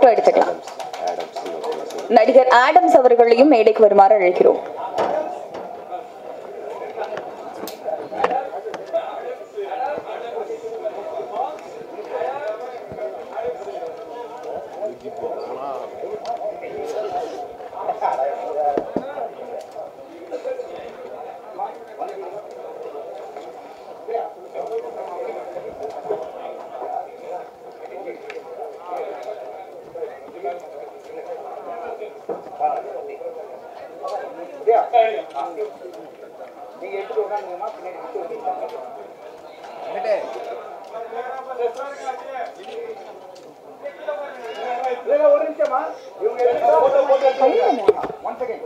Photo எடுத்துக்கலாம். நடிகர் Adams அவர்களையும் மேடைக்கு வருமாறு அழைக்கிறோம். ஒரு நிமிஷமா இவங்க ஒன் செகண்ட்